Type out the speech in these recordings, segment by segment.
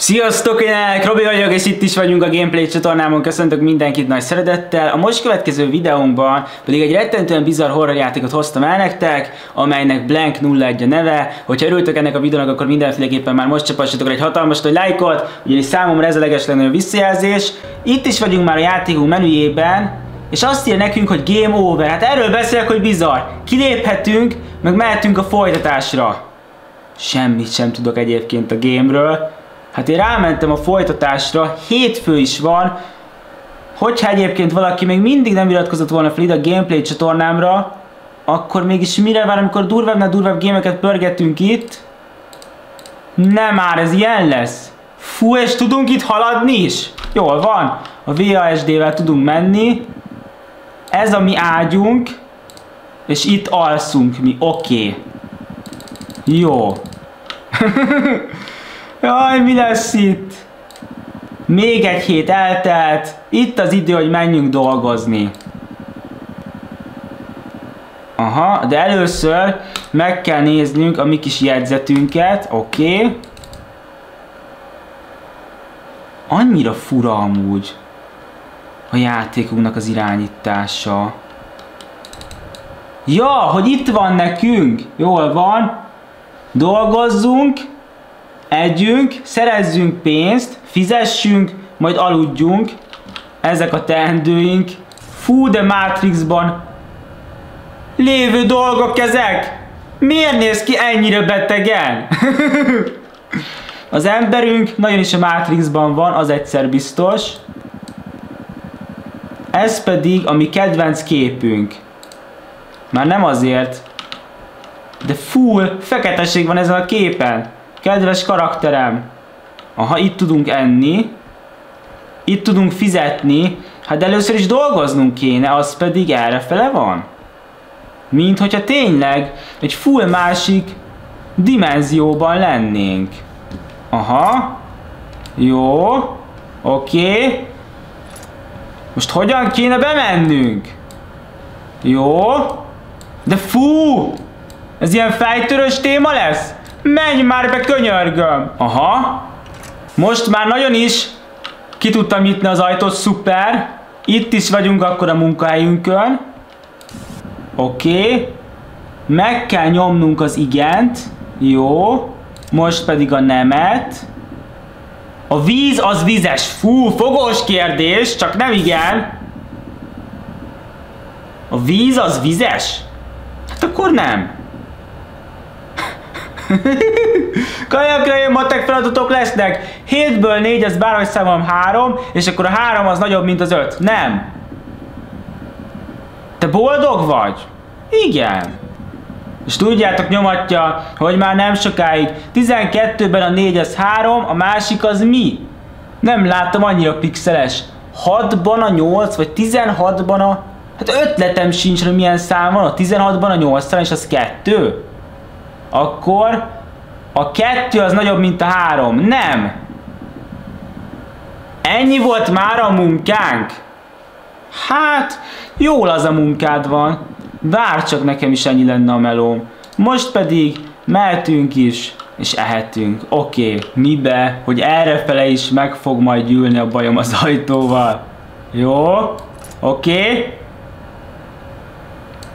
Sziasztok, én Elek Robi vagyok, és itt is vagyunk a Gameplay csatornámon, köszöntök mindenkit nagy szeretettel. A most következő videónkban pedig egy rettentően bizarr horrorjátékot hoztam el nektek, amelynek Blank 01 a neve. Hogyha örültök ennek a videónak, akkor mindenféleképpen már most csapassatok egy hatalmas nagy lájkot, ugyanis számomra ez a legeslegnagyobb visszajelzés. Itt is vagyunk már a játékunk menüjében, és azt ír nekünk, hogy Game Over. Hát erről beszélek, hogy bizarr. Kiléphetünk, meg mehetünk a folytatásra. Semmit sem tudok egyébként a gameről. Hát én rámentem a folytatásra, hétfő is van, hogyha egyébként valaki még mindig nem iratkozott volna fel ide a gameplay csatornámra, akkor mégis mire vár, amikor durvábbnál durvább gémeket pörgetünk itt? Nem már, ez ilyen lesz. Fú, és tudunk itt haladni is? Jól van. A VASD-vel tudunk menni. Ez a mi ágyunk. És itt alszunk mi, oké. Okay. Jó. Jaj, mi lesz itt? Még egy hét eltelt. Itt az idő, hogy menjünk dolgozni. Aha, de először meg kell néznünk a mi kis jegyzetünket, oké. Okay. Annyira fura amúgy a játékunknak az irányítása. Ja, hogy itt van nekünk. Jól van. Dolgozzunk együnk, szerezzünk pénzt, fizessünk, majd aludjunk. Ezek a teendőink. Fú, de Matrixban lévő dolgok ezek! Miért néz ki ennyire betegen? az emberünk nagyon is a Matrixban van, az egyszer biztos. Ez pedig a mi kedvenc képünk. Már nem azért, de full feketeség van ezen a képen. Kedves karakterem, aha, itt tudunk enni, itt tudunk fizetni, hát először is dolgoznunk kéne, az pedig errefele van. Mint hogyha tényleg egy full másik dimenzióban lennénk. Aha, jó, oké. Most hogyan kéne bemennünk? Jó, de fú, ez ilyen fejtörös téma lesz? Menj már be, könyörgöm! Aha. Most már nagyon is ki tudtam nyitni az ajtót, szuper. Itt is vagyunk akkor a munkahelyünkön. Oké. Okay. Meg kell nyomnunk az igent. Jó. Most pedig a nemet. A víz az vizes. Fú, fogós kérdés, csak nem igen. A víz az vizes? Hát akkor nem. Kajakra jön matek feladatok lesznek. 7-ből 4, ez bárhogy számom 3, és akkor a 3 az nagyobb, mint az 5. Nem. Te boldog vagy? Igen. És tudjátok, nyomatja, hogy már nem sokáig. 12-ben a 4 az 3, a másik az mi? Nem láttam annyira pixeles. 6-ban a 8, vagy 16-ban a... Hát ötletem sincs, hogy milyen szám van. A 16-ban a 8 és az 2? Akkor a kettő az nagyobb, mint a három. Nem! Ennyi volt már a munkánk? Hát, jól az a munkád van. Vár csak nekem is ennyi lenne a melóm. Most pedig mehetünk is, és ehetünk. Oké, okay, mibe, hogy errefele is meg fog majd gyűlni a bajom az ajtóval. Jó? Oké? Okay.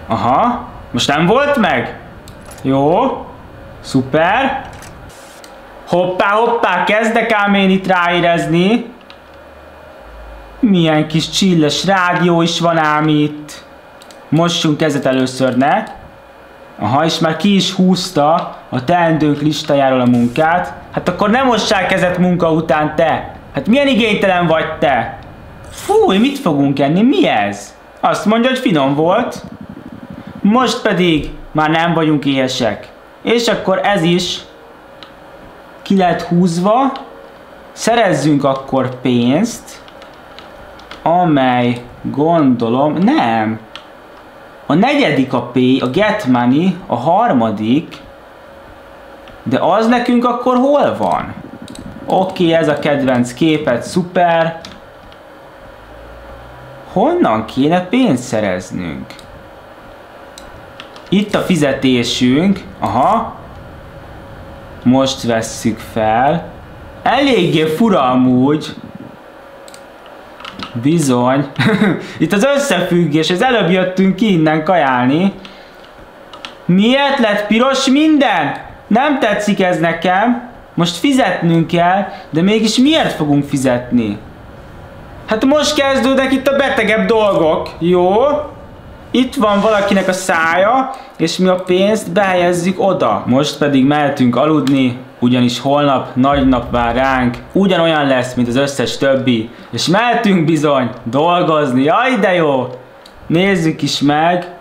Aha, most nem volt meg? Jó. Szuper. Hoppá, hoppá, kezdek ám én itt ráérezni. Milyen kis csilles rádió is van ám itt. Mossunk kezet először, ne? Aha, és már ki is húzta a teendők listájáról a munkát. Hát akkor nem mossál kezet munka után, te! Hát milyen igénytelen vagy te? Fúj, mit fogunk enni? Mi ez? Azt mondja, hogy finom volt. Most pedig már nem vagyunk éhesek. És akkor ez is ki lett húzva. Szerezzünk akkor pénzt, amely gondolom, nem. A negyedik a P, a Get Money, a harmadik, de az nekünk akkor hol van? Oké, okay, ez a kedvenc képet, szuper. Honnan kéne pénzt szereznünk? Itt a fizetésünk. Aha. Most vesszük fel. Eléggé fura amúgy. Bizony. Itt az összefüggés, az előbb jöttünk ki innen kajálni. Miért lett piros minden? Nem tetszik ez nekem. Most fizetnünk kell, de mégis miért fogunk fizetni? Hát most kezdődnek itt a betegebb dolgok, jó? Itt van valakinek a szája, és mi a pénzt behelyezzük oda. Most pedig mehetünk aludni, ugyanis holnap nagy nap vár ránk, ugyanolyan lesz, mint az összes többi, és mehetünk bizony dolgozni, jaj de jó! Nézzük is meg,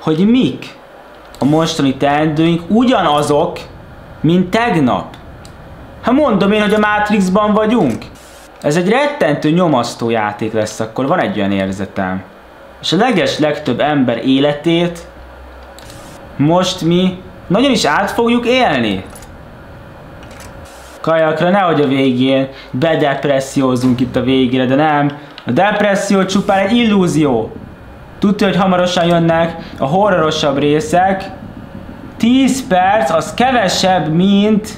hogy mik a mostani teendőink ugyanazok, mint tegnap. Hát mondom én, hogy a Matrixban vagyunk. Ez egy rettentő nyomasztó játék lesz, akkor van egy olyan érzetem. És a leges legtöbb ember életét most mi nagyon is át fogjuk élni. Kajakra nehogy a végén bedepressziózunk itt a végére, de nem. A depresszió csupán egy illúzió. Tudja, hogy hamarosan jönnek a horrorosabb részek. 10 perc az kevesebb, mint...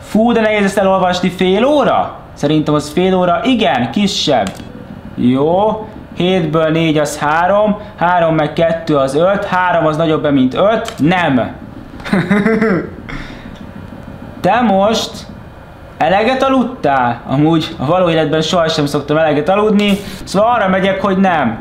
Fú, de nehéz ezt elolvasni fél óra? Szerintem az fél óra, igen, kisebb. Jó, 7-ből 4 az 3, 3 meg 2 az 5, 3 az nagyobb, mint 5, nem. Te most eleget aludtál? Amúgy a való életben sohasem szoktam eleget aludni, szóval arra megyek, hogy nem.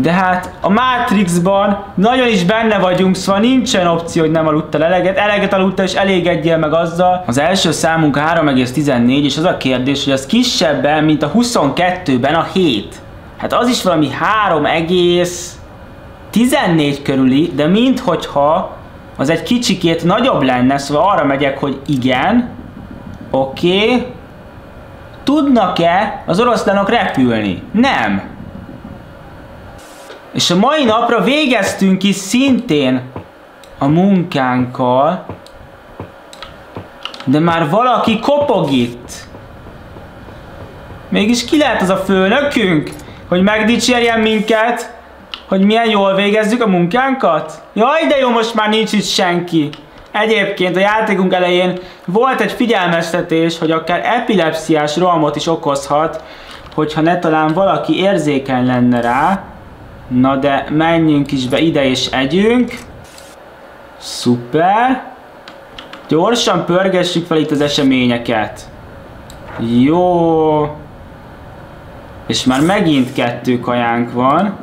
De hát a Matrixban nagyon is benne vagyunk, szóval nincsen opció, hogy nem aludtál eleget. Eleget aludtál és elégedjél meg azzal. Az első számunk 3,14 és az a kérdés, hogy az kisebben, mint a 22-ben a 7. Hát az is valami 3,14 körüli, de minthogyha az egy kicsikét nagyobb lenne, szóval arra megyek, hogy igen. Oké. Okay. Tudnak-e az oroszlánok repülni? Nem. És a mai napra végeztünk is szintén a munkánkkal, de már valaki kopog itt. Mégis ki lehet az a főnökünk, hogy megdicsérjen minket, hogy milyen jól végezzük a munkánkat? Jaj, de jó, most már nincs itt senki. Egyébként a játékunk elején volt egy figyelmeztetés, hogy akár epilepsziás rohamot is okozhat, hogyha ne talán valaki érzékeny lenne rá, Na de menjünk is be ide és együnk. Szuper. Gyorsan pörgessük fel itt az eseményeket. Jó. És már megint kettő kajánk van.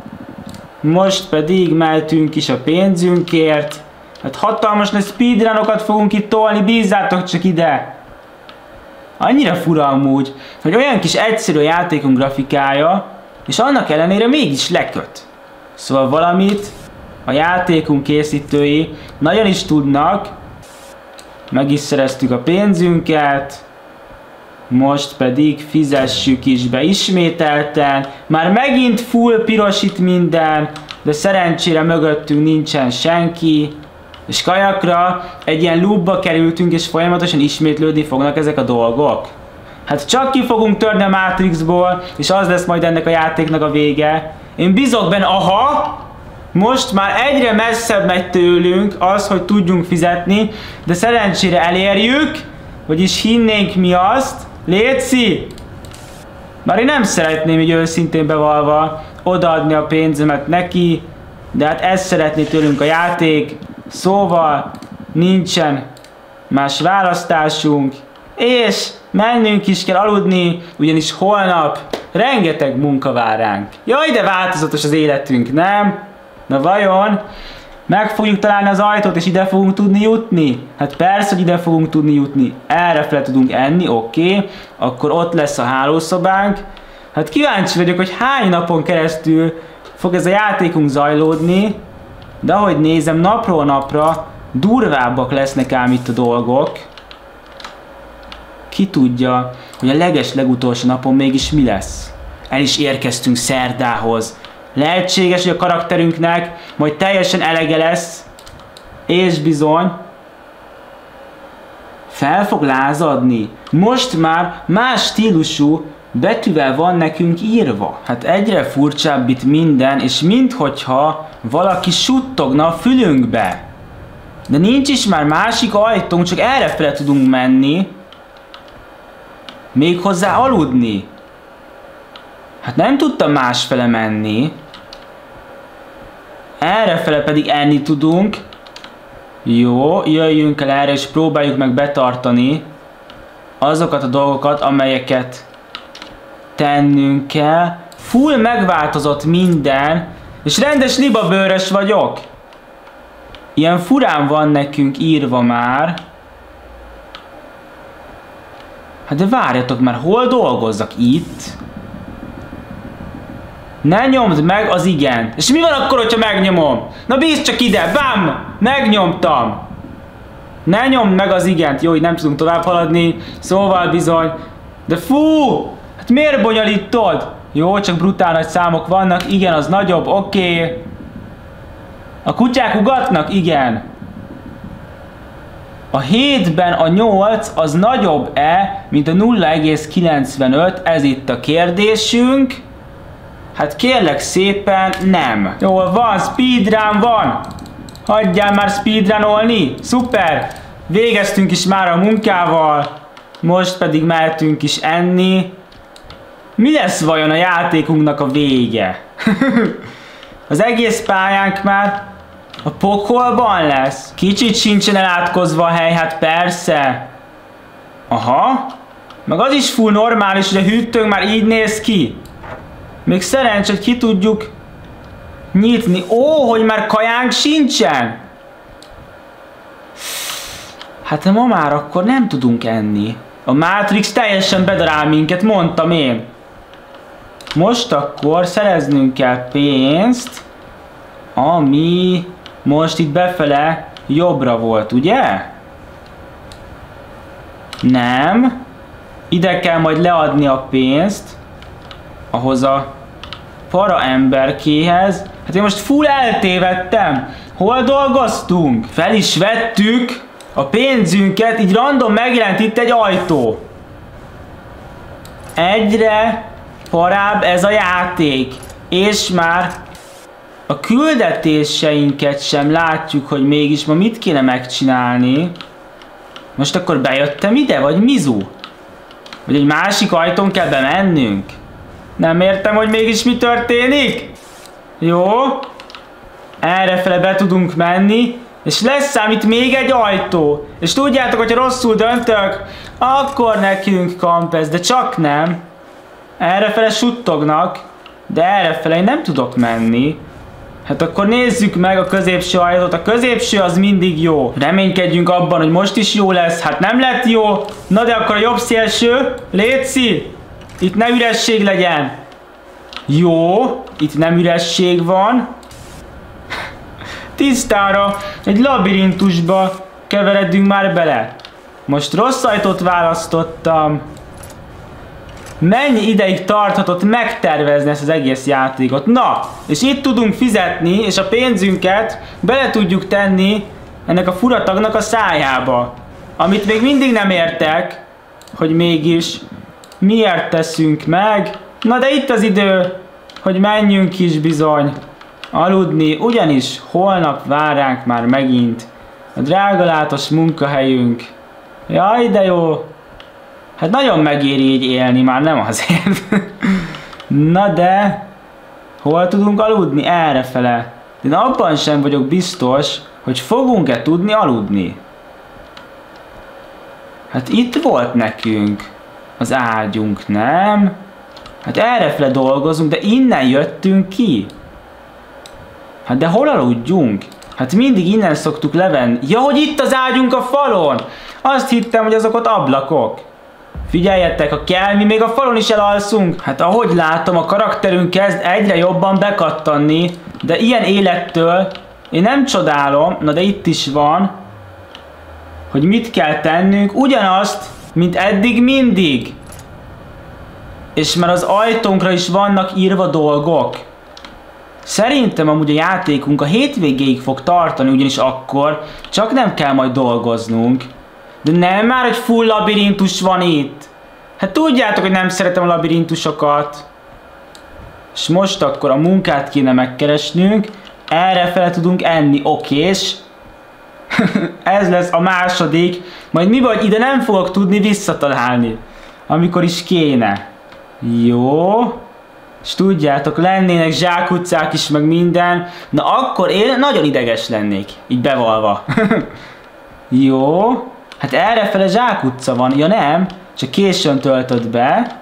Most pedig mehetünk is a pénzünkért. Hát hatalmas nagy speedrunokat fogunk itt tolni, bízzátok csak ide! Annyira fura amúgy, hogy olyan kis egyszerű játékunk grafikája, és annak ellenére mégis leköt. Szóval valamit a játékunk készítői nagyon is tudnak, meg is szereztük a pénzünket, most pedig fizessük is be ismételten. Már megint full piros itt minden, de szerencsére mögöttünk nincsen senki. És kajakra egy ilyen loopba kerültünk, és folyamatosan ismétlődni fognak ezek a dolgok. Hát csak ki fogunk törni a Matrixból, és az lesz majd ennek a játéknak a vége, én bízok benne, aha, most már egyre messzebb megy tőlünk az, hogy tudjunk fizetni, de szerencsére elérjük, vagyis hinnénk mi azt, Léci! Már én nem szeretném így őszintén bevalva odaadni a pénzemet neki, de hát ezt szeretné tőlünk a játék, szóval nincsen más választásunk, és mennünk is kell aludni, ugyanis holnap rengeteg munka vár ránk. Jaj, de változatos az életünk, nem? Na vajon meg fogjuk találni az ajtót, és ide fogunk tudni jutni? Hát persze, hogy ide fogunk tudni jutni. Erre fel tudunk enni, oké. Okay. Akkor ott lesz a hálószobánk. Hát kíváncsi vagyok, hogy hány napon keresztül fog ez a játékunk zajlódni. De ahogy nézem, napról napra durvábbak lesznek ám itt a dolgok. Ki tudja, hogy a leges legutolsó napon mégis mi lesz. El is érkeztünk szerdához. Lehetséges, hogy a karakterünknek majd teljesen elege lesz, és bizony, fel fog lázadni. Most már más stílusú betűvel van nekünk írva. Hát egyre furcsább itt minden, és minthogyha valaki suttogna a fülünkbe. De nincs is már másik ajtónk, csak errefele tudunk menni. Még hozzá aludni. Hát nem tudtam másfele menni. Errefele pedig enni tudunk. Jó, jöjjünk el erre és próbáljuk meg betartani azokat a dolgokat, amelyeket tennünk kell. Full megváltozott minden, és rendes libabőrös vagyok. Ilyen furán van nekünk írva már. Hát de várjatok már, hol dolgozzak? Itt? Ne nyomd meg az igen. És mi van akkor, hogyha megnyomom? Na bízd csak ide, bám! Megnyomtam! Ne nyomd meg az igent. Jó, így nem tudunk tovább haladni. Szóval bizony. De fú! Hát miért bonyolítod? Jó, csak brutál nagy számok vannak. Igen, az nagyobb, oké. Okay. A kutyák ugatnak? Igen. A 7-ben a 8 az nagyobb-e, mint a 0,95? Ez itt a kérdésünk. Hát kérlek szépen, nem. Jól van, speedrun van. Hagyjál már speedrunolni. Szuper. Végeztünk is már a munkával. Most pedig mehetünk is enni. Mi lesz vajon a játékunknak a vége? az egész pályánk már a pokolban lesz? Kicsit sincsen elátkozva a hely, hát persze. Aha. Meg az is full normális, hogy a hűtőnk már így néz ki. Még szerencs, hogy ki tudjuk nyitni. Ó, hogy már kajánk sincsen. Hát ma már akkor nem tudunk enni. A Matrix teljesen bedarál minket, mondtam én. Most akkor szereznünk kell pénzt, ami most itt befele jobbra volt, ugye? Nem. Ide kell majd leadni a pénzt, ahhoz a para emberkéhez. Hát én most full eltévedtem. Hol dolgoztunk? Fel is vettük a pénzünket, így random megjelent itt egy ajtó. Egyre parább ez a játék. És már a küldetéseinket sem látjuk, hogy mégis ma mit kéne megcsinálni. Most akkor bejöttem ide, vagy mizu? Vagy egy másik ajtón kell bemennünk? Nem értem, hogy mégis mi történik. Jó. Errefele be tudunk menni. És lesz itt még egy ajtó. És tudjátok, hogyha rosszul döntök, akkor nekünk kampesz, de csak nem. Errefele suttognak, de errefele én nem tudok menni. Hát akkor nézzük meg a középső ajtót. A középső az mindig jó. Reménykedjünk abban, hogy most is jó lesz. Hát nem lett jó. Na de akkor a jobb szélső. Léci. Itt ne üresség legyen. Jó. Itt nem üresség van. Tisztára. Egy labirintusba keveredünk már bele. Most rossz ajtót választottam mennyi ideig tarthatott megtervezni ezt az egész játékot. Na, és itt tudunk fizetni, és a pénzünket bele tudjuk tenni ennek a furatagnak a szájába. Amit még mindig nem értek, hogy mégis miért teszünk meg. Na de itt az idő, hogy menjünk is bizony aludni, ugyanis holnap vár már megint a drágalátos munkahelyünk. Jaj, de jó! Hát nagyon megéri így élni, már nem azért. Na de, hol tudunk aludni? Errefele. De én abban sem vagyok biztos, hogy fogunk-e tudni aludni. Hát itt volt nekünk az ágyunk, nem? Hát errefele dolgozunk, de innen jöttünk ki. Hát de hol aludjunk? Hát mindig innen szoktuk levenni. Ja, hogy itt az ágyunk a falon! Azt hittem, hogy azok ott ablakok. Figyeljetek, ha kell, mi még a falon is elalszunk. Hát ahogy látom, a karakterünk kezd egyre jobban bekattanni, de ilyen élettől én nem csodálom, na de itt is van, hogy mit kell tennünk, ugyanazt, mint eddig mindig. És már az ajtónkra is vannak írva dolgok. Szerintem amúgy a játékunk a hétvégéig fog tartani, ugyanis akkor csak nem kell majd dolgoznunk. De nem már, hogy full labirintus van itt. Hát tudjátok, hogy nem szeretem a labirintusokat. És most akkor a munkát kéne megkeresnünk. Erre fel tudunk enni, okés. Ez lesz a második. Majd mi vagy ide nem fogok tudni visszatalálni. Amikor is kéne. Jó. És tudjátok, lennének zsákutcák is, meg minden. Na akkor én nagyon ideges lennék. Így bevalva. Jó. Hát errefele zsákutca van. Ja nem. Csak későn töltött be.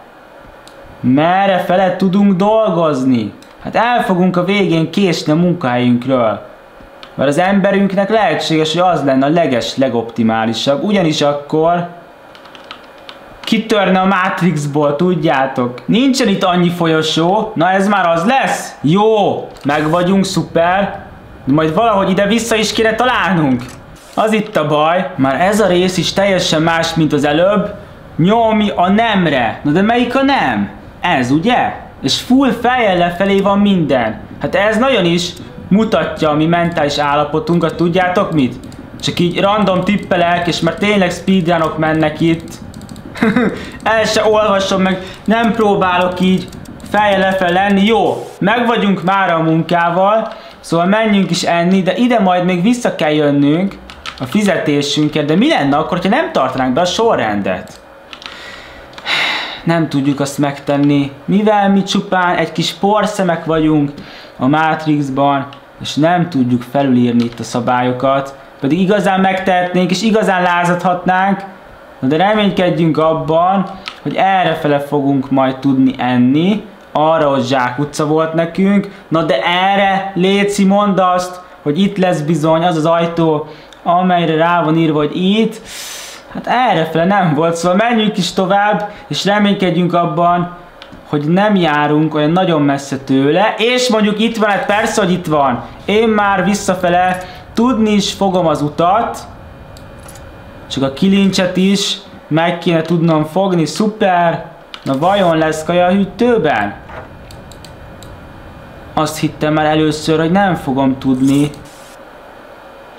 Merre fele tudunk dolgozni? Hát el fogunk a végén késni a munkahelyünkről. Mert az emberünknek lehetséges, hogy az lenne a leges, legoptimálisabb. Ugyanis akkor kitörne a Matrixból, tudjátok. Nincsen itt annyi folyosó. Na ez már az lesz? Jó, meg vagyunk, szuper. De majd valahogy ide vissza is kéne találnunk. Az itt a baj, már ez a rész is teljesen más, mint az előbb. Nyomj a nemre. Na de melyik a nem? Ez, ugye? És full fejjel lefelé van minden. Hát ez nagyon is mutatja a mi mentális állapotunkat, tudjátok mit? Csak így random tippelek, és már tényleg speedrunok mennek itt. El se olvasom meg, nem próbálok így fejjel lefelé lenni. Jó, meg vagyunk már a munkával, szóval menjünk is enni, de ide majd még vissza kell jönnünk a fizetésünket, de mi lenne akkor, ha nem tartanánk be a sorrendet? nem tudjuk azt megtenni, mivel mi csupán egy kis porszemek vagyunk a Matrixban, és nem tudjuk felülírni itt a szabályokat, pedig igazán megtehetnénk, és igazán lázadhatnánk, de reménykedjünk abban, hogy errefele fogunk majd tudni enni, arra, hogy zsákutca volt nekünk, na de erre, Léci, mondd azt, hogy itt lesz bizony az az ajtó, amelyre rá van írva, hogy itt, Hát errefele nem volt, szóval menjünk is tovább, és reménykedjünk abban, hogy nem járunk olyan nagyon messze tőle, és mondjuk itt van, hát persze, hogy itt van. Én már visszafele tudni is fogom az utat, csak a kilincset is meg kéne tudnom fogni, szuper. Na vajon lesz kaja a hűtőben? Azt hittem már először, hogy nem fogom tudni.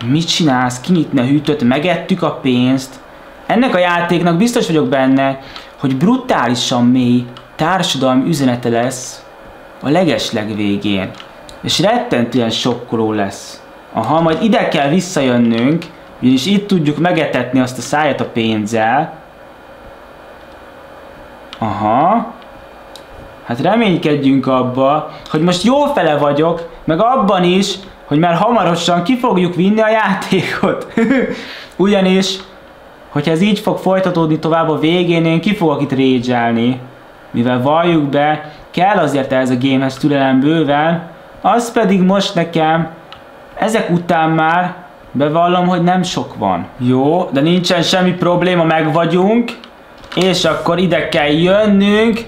Mit csinálsz? Kinyitni a hűtőt? Megettük a pénzt. Ennek a játéknak biztos vagyok benne, hogy brutálisan mély társadalmi üzenete lesz a legesleg végén. És rettentően sokkoló lesz. Aha, majd ide kell visszajönnünk, ugyanis itt tudjuk megetetni azt a szájat a pénzzel. Aha. Hát reménykedjünk abba, hogy most jó fele vagyok, meg abban is, hogy már hamarosan ki fogjuk vinni a játékot. Ugyanis hogyha ez így fog folytatódni tovább a végén, én ki fogok itt rage mivel valljuk be, kell azért ez a gamehez türelem bőven, az pedig most nekem, ezek után már bevallom, hogy nem sok van. Jó, de nincsen semmi probléma, meg vagyunk, és akkor ide kell jönnünk,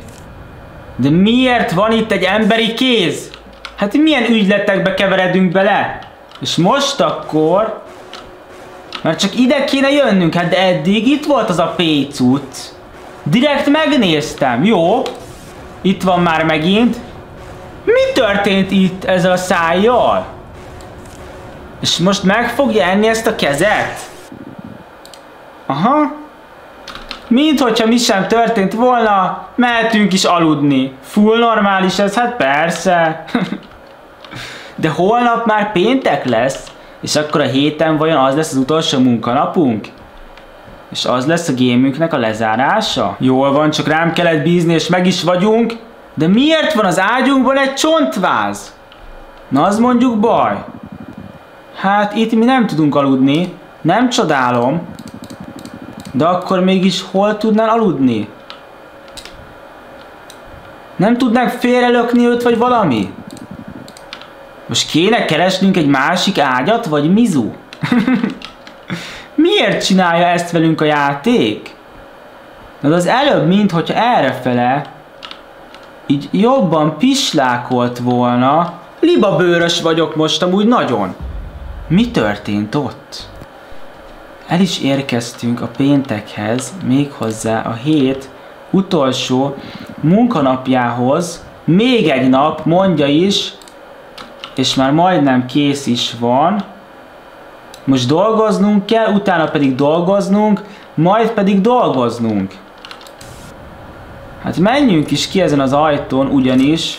de miért van itt egy emberi kéz? Hát milyen ügyletekbe keveredünk bele? És most akkor mert csak ide kéne jönnünk, hát de eddig itt volt az a pécuc. Direkt megnéztem, jó? Itt van már megint. Mi történt itt ezzel a szájjal? És most meg fogja enni ezt a kezet? Aha. Mint hogyha mi sem történt volna, mehetünk is aludni. Full normális ez, hát persze. De holnap már péntek lesz. És akkor a héten vajon az lesz az utolsó munkanapunk? És az lesz a gémünknek a lezárása? Jól van, csak rám kellett bízni, és meg is vagyunk. De miért van az ágyunkban egy csontváz? Na az mondjuk baj. Hát itt mi nem tudunk aludni. Nem csodálom. De akkor mégis hol tudnál aludni? Nem tudnánk félrelökni őt, vagy valami? Most kéne keresnünk egy másik ágyat, vagy mizu? Miért csinálja ezt velünk a játék? Na az előbb, mint hogyha errefele így jobban pislákolt volna. Libabőrös vagyok most amúgy nagyon. Mi történt ott? El is érkeztünk a péntekhez, méghozzá a hét utolsó munkanapjához. Még egy nap, mondja is, és már majdnem kész is van. Most dolgoznunk kell, utána pedig dolgoznunk, majd pedig dolgoznunk. Hát menjünk is ki ezen az ajtón, ugyanis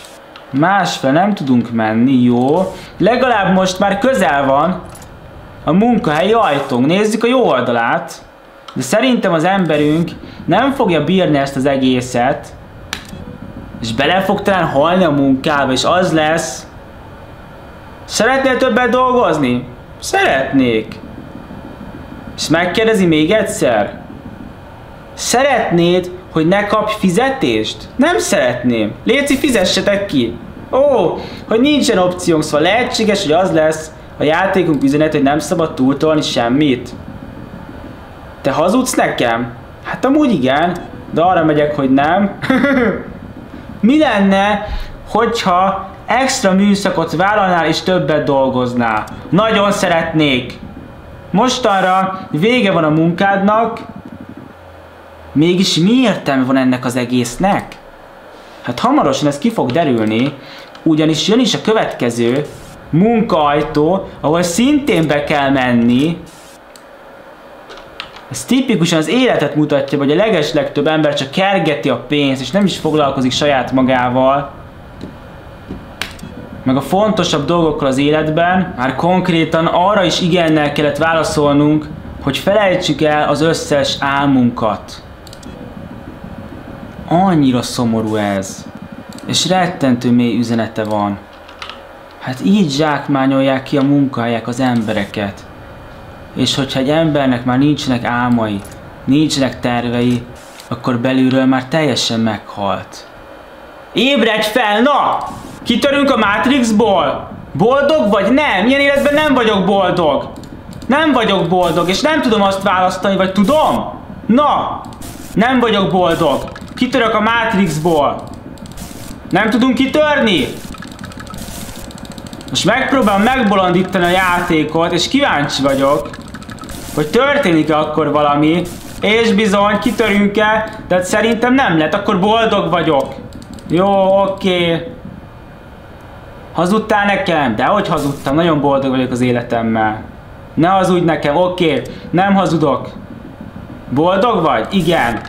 másfel nem tudunk menni, jó. Legalább most már közel van a munkahelyi ajtónk. Nézzük a jó oldalát. De szerintem az emberünk nem fogja bírni ezt az egészet, és bele fog talán halni a munkába, és az lesz... Szeretnél többet dolgozni? Szeretnék. És megkérdezi még egyszer. Szeretnéd, hogy ne kapj fizetést? Nem szeretném. Léci, fizessetek ki. Ó, hogy nincsen opciónk, szóval lehetséges, hogy az lesz a játékunk üzenet, hogy nem szabad túltolni semmit. Te hazudsz nekem? Hát amúgy igen, de arra megyek, hogy nem. Mi lenne, hogyha extra műszakot vállalnál és többet dolgoznál? Nagyon szeretnék. Mostanra vége van a munkádnak, mégis mi értelme van ennek az egésznek? Hát hamarosan ez ki fog derülni, ugyanis jön is a következő munkaajtó, ahol szintén be kell menni. Ez tipikusan az életet mutatja, hogy a leges legtöbb ember csak kergeti a pénzt, és nem is foglalkozik saját magával. Meg a fontosabb dolgokkal az életben, már konkrétan arra is igennel kellett válaszolnunk, hogy felejtsük el az összes álmunkat. Annyira szomorú ez. És rettentő mély üzenete van. Hát így zsákmányolják ki a munkahelyek az embereket. És hogyha egy embernek már nincsenek álmai, nincsenek tervei, akkor belülről már teljesen meghalt. Ébredj fel, na! Kitörünk a Matrixból? Boldog vagy nem? Ilyen életben nem vagyok boldog. Nem vagyok boldog, és nem tudom azt választani, vagy tudom? Na! Nem vagyok boldog. Kitörök a Matrixból. Nem tudunk kitörni? Most megpróbálom megbolondítani a játékot, és kíváncsi vagyok, hogy történik-e akkor valami, és bizony, kitörünk-e, de szerintem nem lett, akkor boldog vagyok. Jó, oké. Hazudtál nekem? De hogy hazudtam, nagyon boldog vagyok az életemmel. Ne hazudj nekem, oké, nem hazudok. Boldog vagy? Igen.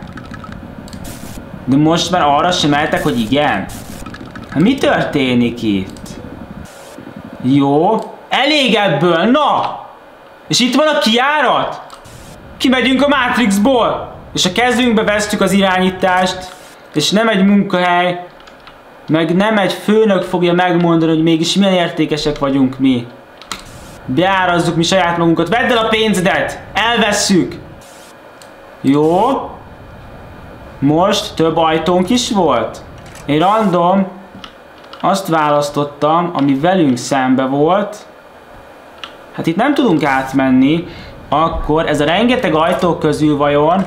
De most már arra sem eltek, hogy igen. Hát mi történik itt? Jó. Elég ebből, na! És itt van a kiárat. Kimegyünk a Matrixból. És a kezünkbe vesztük az irányítást. És nem egy munkahely. Meg nem egy főnök fogja megmondani, hogy mégis milyen értékesek vagyunk mi. Beárazzuk mi saját magunkat. Vedd el a pénzedet! Elvesszük! Jó. Most több ajtónk is volt. Én random azt választottam, ami velünk szembe volt. Hát itt nem tudunk átmenni, akkor ez a rengeteg ajtó közül vajon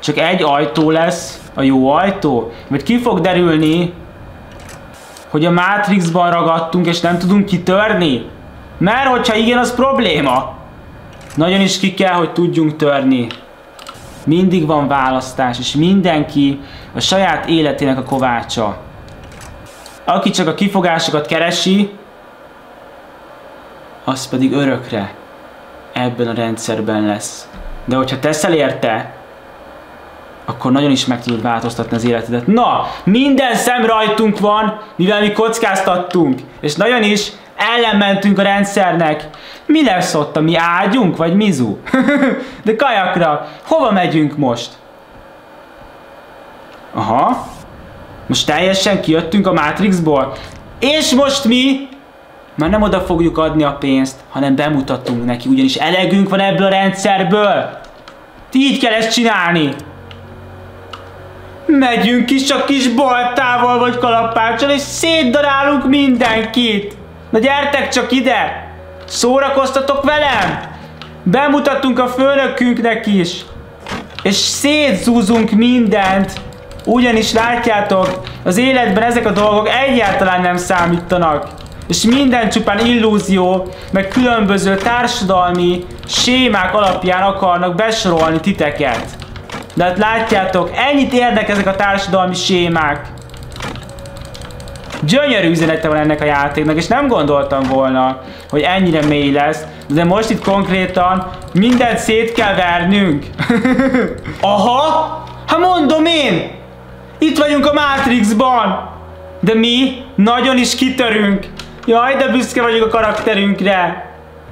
csak egy ajtó lesz a jó ajtó? Vagy ki fog derülni, hogy a Matrixban ragadtunk és nem tudunk kitörni? Mert hogyha igen, az probléma. Nagyon is ki kell, hogy tudjunk törni. Mindig van választás, és mindenki a saját életének a kovácsa. Aki csak a kifogásokat keresi, az pedig örökre ebben a rendszerben lesz. De hogyha teszel érte, akkor nagyon is meg tudod változtatni az életedet. Na, minden szem rajtunk van, mivel mi kockáztattunk, és nagyon is ellenmentünk a rendszernek. Mi lesz ott, a mi ágyunk, vagy mizu? De kajakra, hova megyünk most? Aha, most teljesen kijöttünk a Matrixból. És most mi már nem oda fogjuk adni a pénzt, hanem bemutatunk neki, ugyanis elegünk van ebből a rendszerből. Így kell ezt csinálni. Megyünk is csak kis boltával vagy kalapáccsal, és szétdarálunk mindenkit. Na gyertek csak ide! Szórakoztatok velem! Bemutatunk a főnökünknek is. És szétzúzunk mindent. Ugyanis látjátok, az életben ezek a dolgok egyáltalán nem számítanak. És minden csupán illúzió, meg különböző társadalmi sémák alapján akarnak besorolni titeket. De hát látjátok, ennyit érnek ezek a társadalmi sémák. Gyönyörű üzenete van ennek a játéknak, és nem gondoltam volna, hogy ennyire mély lesz, de most itt konkrétan mindent szét kell vernünk. Aha! Ha mondom én! Itt vagyunk a Matrixban! De mi nagyon is kitörünk. Jaj, de büszke vagyok a karakterünkre.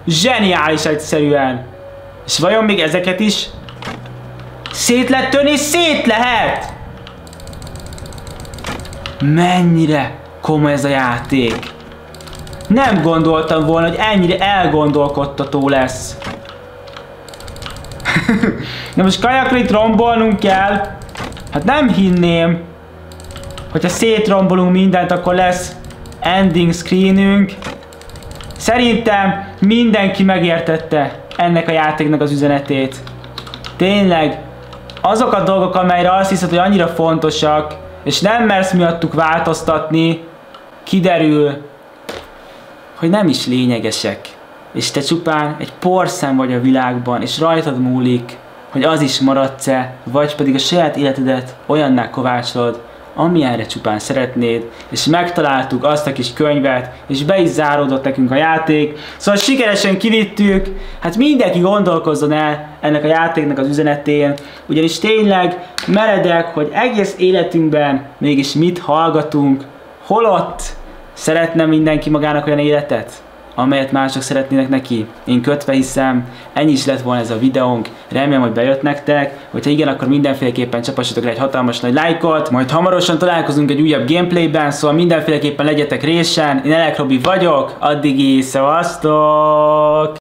Zseniális egyszerűen. És vajon még ezeket is szét lehet törni? Szét lehet! Mennyire komoly ez a játék. Nem gondoltam volna, hogy ennyire elgondolkodtató lesz. Na most kajakra itt rombolnunk kell. Hát nem hinném, hogyha szétrombolunk mindent, akkor lesz ending screenünk. Szerintem mindenki megértette ennek a játéknak az üzenetét. Tényleg, azok a dolgok, amelyre azt hiszed, hogy annyira fontosak, és nem mersz miattuk változtatni, kiderül, hogy nem is lényegesek. És te csupán egy porszem vagy a világban, és rajtad múlik, hogy az is maradsz-e, vagy pedig a saját életedet olyanná kovácsolod, amilyenre csupán szeretnéd, és megtaláltuk azt a kis könyvet, és be is záródott nekünk a játék, szóval sikeresen kivittük, hát mindenki gondolkozzon el ennek a játéknak az üzenetén, ugyanis tényleg meredek, hogy egész életünkben mégis mit hallgatunk, holott szeretne mindenki magának olyan életet, amelyet mások szeretnének neki. Én kötve hiszem, ennyi is lett volna ez a videónk, remélem, hogy bejött nektek, hogyha igen, akkor mindenféleképpen csapassatok le egy hatalmas nagy lájkot, majd hamarosan találkozunk egy újabb gameplayben, szóval mindenféleképpen legyetek résen, én Elek Robi vagyok, addig is, szevasztok!